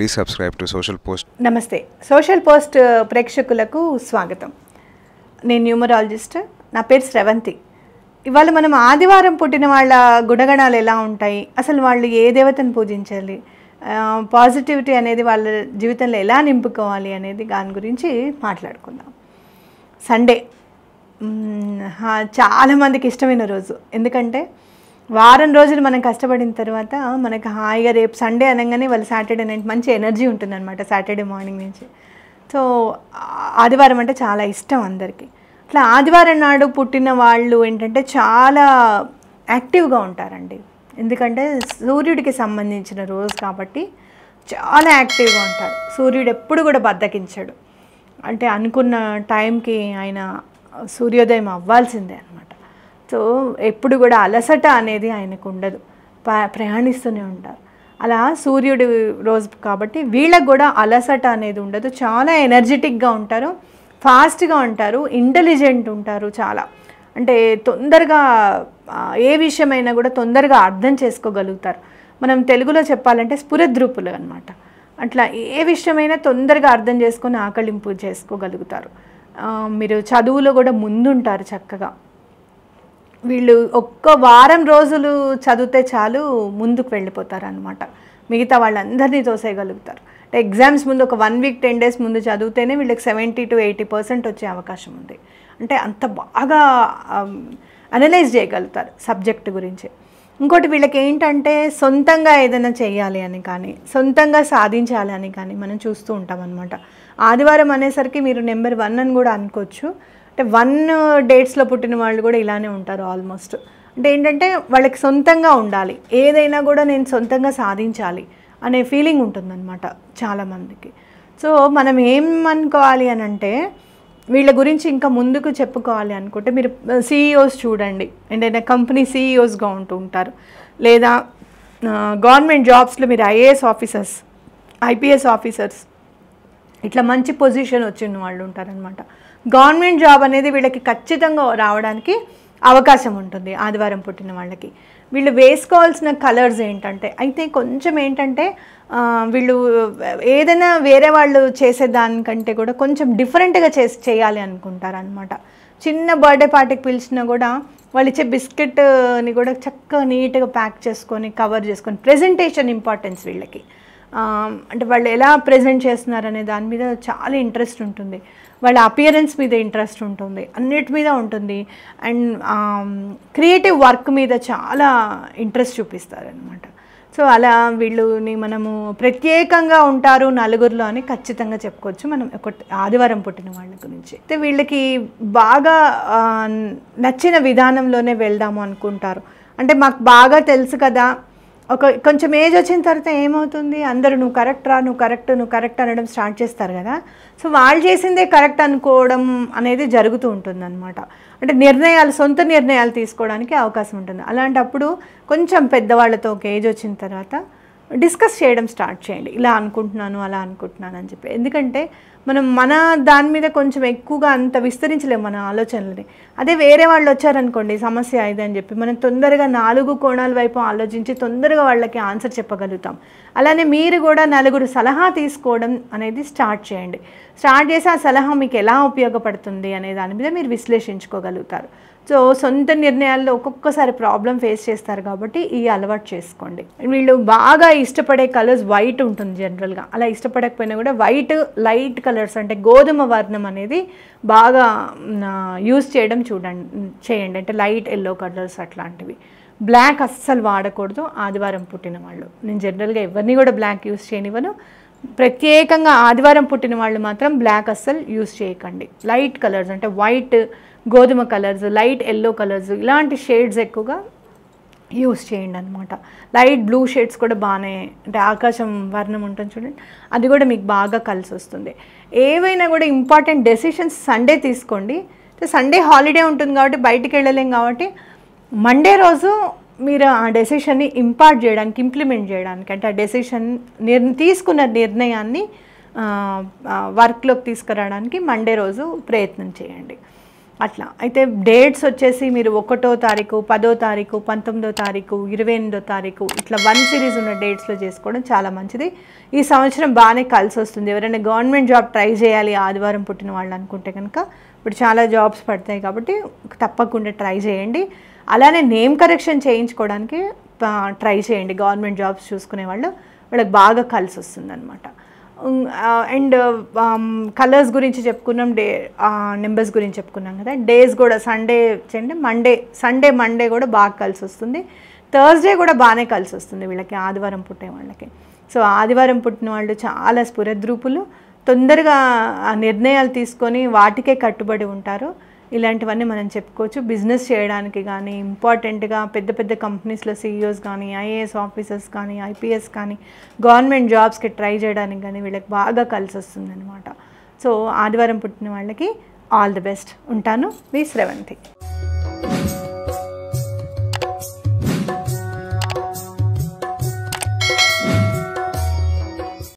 Please subscribe to social post. నమస్తే. Social post uh, ప్రేక్షకులకు స్వాగతం. నేను న్యూమరాలజిస్ట్ నా పేరు శ్రవంతి ఇవాళ మనం ఆదివారం పుట్టిన వాళ్ళ గుణగణాలు ఎలా ఉంటాయి? అసలు వాళ్ళు ఏ దేవతను పూజించాలి? పాజిటివిటీ అనేది వాళ్ళ జీవితంలో ఎలా నింపుకోవాలి అనేది దాని గురించి మాట్లాడుకుందాం. సండే చాలామందికి ఇష్టమైన రోజు. ఎందుకంటే వారం రోజులు మనం కష్టపడిన తర్వాత మనకు హాయిగా రేపు సండే అనగానే వాళ్ళు సాటర్డే నైట్ మంచి ఎనర్జీ ఉంటుందన్నమాట సాటర్డే మార్నింగ్ నుంచి. సో ఆదివారం అంటే చాలా ఇష్టం అందరికీ. అట్లా ఆదివారం నాడు పుట్టిన వాళ్ళు ఏంటంటే చాలా యాక్టివ్గా ఉంటారండి. ఎందుకంటే సూర్యుడికి సంబంధించిన రోజు కాబట్టి చాలా యాక్టివ్గా ఉంటారు. సూర్యుడు ఎప్పుడు కూడా బద్దకించాడు. అంటే అనుకున్న టైంకి ఆయన సూర్యోదయం అవ్వాల్సిందే అనమాట సో ఎప్పుడు కూడా అలసట అనేది ఆయనకు ఉండదు. ప- ప్రయాణిస్తూనే ఉంటారు. అలా సూర్యుడి రోజు కాబట్టి వీళ్ళకు కూడా అలసట అనేది ఉండదు. చాలా ఎనర్జెటిక్గా ఉంటారు. ఫాస్ట్గా ఉంటారు. ఇంటెలిజెంట్ ఉంటారు చాలా. అంటే తొందరగా ఏ విషయమైనా కూడా తొందరగా అర్థం చేసుకోగలుగుతారు. మనం తెలుగులో చెప్పాలంటే స్ఫురద్రూపులు అనమాట అట్లా ఏ విషయమైనా తొందరగా అర్థం చేసుకొని ఆకలింపు చేసుకోగలుగుతారు. మీరు చదువులో కూడా ముందుంటారు చక్కగా. వీళ్ళు ఒక్క వారం రోజులు చదివితే చాలు ముందుకు వెళ్ళిపోతారు అనమాట మిగతా వాళ్ళందరినీ తోసేయగలుగుతారు. అంటే ఎగ్జామ్స్ ముందు ఒక వన్ వీక్ టెన్ డేస్ ముందు చదివితేనే వీళ్ళకి సెవెంటీ టు ఎయిటీ పర్సెంట్ వచ్చే అవకాశం ఉంది. అంటే అంత బాగా అనలైజ్ చేయగలుగుతారు సబ్జెక్ట్ గురించి. ఇంకోటి వీళ్ళకి ఏంటంటే సొంతంగా ఏదైనా చేయాలి అని కానీ సొంతంగా సాధించాలి అని కానీ మనం చూస్తూ ఉంటాం అనమాట ఆదివారం అనేసరికి మీరు నెంబర్ వన్ అని కూడా అనుకోవచ్చు. అంటే వన్ డేట్స్లో పుట్టిన వాళ్ళు కూడా ఇలానే ఉంటారు ఆల్మోస్ట్. అంటే ఏంటంటే వాళ్ళకి సొంతంగా ఉండాలి. ఏదైనా కూడా నేను సొంతంగా సాధించాలి అనే ఫీలింగ్ ఉంటుందన్నమాట చాలామందికి. సో మనం ఏం అనుకోవాలి అని అంటే వీళ్ళ గురించి ఇంకా ముందుకు చెప్పుకోవాలి అనుకుంటే మీరు సీఈఓస్ చూడండి. ఏంటంటే కంపెనీ సీఈఓస్గా ఉంటూ ఉంటారు. లేదా గవర్నమెంట్ జాబ్స్లో మీరు ఐఏఎస్ ఆఫీసర్స్ ఐపీఎస్ ఆఫీసర్స్ ఇట్లా మంచి పొజిషన్ వచ్చిన వాళ్ళు ఉంటారనమాట గవర్నమెంట్ జాబ్ అనేది వీళ్ళకి ఖచ్చితంగా రావడానికి అవకాశం ఉంటుంది ఆదివారం పుట్టిన వాళ్ళకి. వీళ్ళు వేసుకోవాల్సిన కలర్స్ ఏంటంటే అయితే కొంచెం ఏంటంటే వీళ్ళు ఏదైనా వేరే వాళ్ళు చేసే దానికంటే కూడా కొంచెం డిఫరెంట్గా చేసి చేయాలి అనుకుంటారనమాట చిన్న బర్త్డే పార్టీకి పిలిచినా కూడా వాళ్ళు ఇచ్చే బిస్కెట్ని కూడా చక్కగా నీట్గా ప్యాక్ చేసుకొని కవర్ చేసుకొని ప్రెజెంటేషన్ ఇంపార్టెన్స్ వీళ్ళకి. అంటే వాళ్ళు ఎలా ప్రజెంట్ చేస్తున్నారనే దాని మీద చాలా ఇంట్రెస్ట్ ఉంటుంది. వాళ్ళ అపియరెన్స్ మీద ఇంట్రెస్ట్ ఉంటుంది. అన్నిటి మీద ఉంటుంది. అండ్ క్రియేటివ్ వర్క్ మీద చాలా ఇంట్రెస్ట్ చూపిస్తారనమాట సో అలా వీళ్ళని మనము ప్రత్యేకంగా ఉంటారు నలుగురిలో అని ఖచ్చితంగా చెప్పుకోవచ్చు. మనం ఒక ఆదివారం పుట్టిన వాళ్ళ గురించి. అయితే వీళ్ళకి బాగా నచ్చిన విధానంలోనే వెళ్దాము అనుకుంటారు. అంటే మాకు బాగా తెలుసు కదా ఒక కొంచెం ఏజ్ వచ్చిన తర్వాత ఏమవుతుంది? అందరూ నువ్వు కరెక్ట్ రా నువ్వు కరెక్ట్ నువ్వు కరెక్ట్ అనడం స్టార్ట్ చేస్తారు కదా. సో వాళ్ళు చేసిందే కరెక్ట్ అనుకోవడం అనేది జరుగుతూ ఉంటుంది అనమాట అంటే నిర్ణయాలు సొంత నిర్ణయాలు తీసుకోవడానికి అవకాశం ఉంటుంది. అలాంటప్పుడు కొంచెం పెద్దవాళ్ళతో ఒక ఏజ్ వచ్చిన తర్వాత డిస్కస్ చేయడం స్టార్ట్ చేయండి. ఇలా అనుకుంటున్నాను అలా అనుకుంటున్నాను అని చెప్పి. ఎందుకంటే మనం మన దాని మీద కొంచెం ఎక్కువగా అంత విస్తరించలేము మన ఆలోచనలని. అదే వేరే వాళ్ళు వచ్చారనుకోండి సమస్య ఇది అని చెప్పి మనం తొందరగా నాలుగు కోణాల వైపు ఆలోచించి తొందరగా వాళ్ళకి ఆన్సర్ చెప్పగలుగుతాం. అలానే మీరు కూడా నలుగురు సలహా తీసుకోవడం అనేది స్టార్ట్ చేయండి. స్టార్ట్ చేసి ఆ సలహా మీకు ఎలా ఉపయోగపడుతుంది అనే దాని మీద మీరు విశ్లేషించుకోగలుగుతారు. సో సొంత నిర్ణయాల్లో ఒక్కొక్కసారి ప్రాబ్లం ఫేస్ చేస్తారు కాబట్టి ఈ అలవాటు చేసుకోండి. వీళ్ళు బాగా ఇష్టపడే కలర్స్ వైట్ ఉంటుంది జనరల్గా అలా ఇష్టపడకపోయినా కూడా వైట్ లైట్ కలర్స్ అంటే గోధుమ వర్ణం అనేది బాగా యూస్ చేయడం చూడండి చేయండి. అంటే లైట్ ఎల్లో కలర్స్ అట్లాంటివి. బ్లాక్ అస్సలు వాడకూడదు. ఆదివారం పుట్టిన వాళ్ళు. నేను జనరల్గా ఎవరిని కూడా బ్లాక్ యూస్ చేయనివ్వను. ప్రత్యేకంగా ఆదివారం పుట్టిన వాళ్ళు మాత్రం బ్లాక్ అస్సలు యూజ్ చేయకండి. లైట్ కలర్స్ అంటే వైట్ గోధుమ కలర్స్ లైట్ ఎల్లో కలర్స్ ఇలాంటి షేడ్స్ ఎక్కువగా యూస్ చేయండి అనమాట లైట్ బ్లూ షేడ్స్ కూడా బాగానే అంటే ఆకాశం వర్ణం ఉంటుంది చూడండి అది కూడా మీకు బాగా కలిసి వస్తుంది. ఏవైనా కూడా ఇంపార్టెంట్ డెసిషన్స్ సండే తీసుకోండి. సండే హాలిడే ఉంటుంది కాబట్టి బయటికి వెళ్ళలేం కాబట్టి మండే రోజు మీరు ఆ డెసిషన్ని ఇంపార్ట్ చేయడానికి ఇంప్లిమెంట్ చేయడానికి అంటే ఆ డెసిషన్ నిర్ తీసుకున్న నిర్ణయాన్ని వర్క్లోకి తీసుకురావడానికి మండే రోజు ప్రయత్నం చేయండి. అట్లా. అయితే డేట్స్ వచ్చేసి మీరు ఒకటో తారీఖు పదో తారీఖు పంతొమ్మిదో తారీఖు ఇరవై ఎనిమిదో తారీఖు ఇట్లా వన్ సిరీస్ ఉన్న డేట్స్లో చేసుకోవడం చాలా మంచిది. ఈ సంవత్సరం బాగానే కలిసి వస్తుంది. ఎవరైనా గవర్నమెంట్ జాబ్ ట్రై చేయాలి ఆదివారం పుట్టిన వాళ్ళు అనుకుంటే కనుక ఇప్పుడు చాలా జాబ్స్ పడతాయి కాబట్టి తప్పకుండా ట్రై చేయండి. అలానే నేమ్ కరెక్షన్ చేయించుకోవడానికి ట్రై చేయండి. గవర్నమెంట్ జాబ్స్ చూసుకునే వాళ్ళు. వాళ్ళకి బాగా కలిసి వస్తుంది అనమాట అండ్ కలర్స్ గురించి చెప్పుకున్నాం డే నెంబర్స్ గురించి చెప్పుకున్నాం కదా. డేస్ కూడా సండే అంటే మండే సండే మండే కూడా బాగా కలిసి వస్తుంది. థర్స్డే కూడా బాగానే కలిసి వస్తుంది వీళ్ళకి ఆదివారం పుట్టే వాళ్ళకి. సో ఆదివారం పుట్టిన వాళ్ళు చాలా స్ఫురద్రూపులు తొందరగా నిర్ణయాలు తీసుకొని వాటికే కట్టుబడి ఉంటారు. ఇలాంటివన్నీ మనం చెప్పుకోవచ్చు. బిజినెస్ చేయడానికి కానీ ఇంపార్టెంట్గా పెద్ద పెద్ద కంపెనీస్లో సీఈఓస్ కానీ ఐఏఎస్ ఆఫీసర్స్ కానీ ఐపీఎస్ కానీ గవర్నమెంట్ జాబ్స్కి ట్రై చేయడానికి కానీ వీళ్ళకి బాగా కలిసి వస్తుంది అనమాట సో ఆదివారం పుట్టిన వాళ్ళకి ఆల్ ది బెస్ట్. ఉంటాను మీ శ్రవంతి.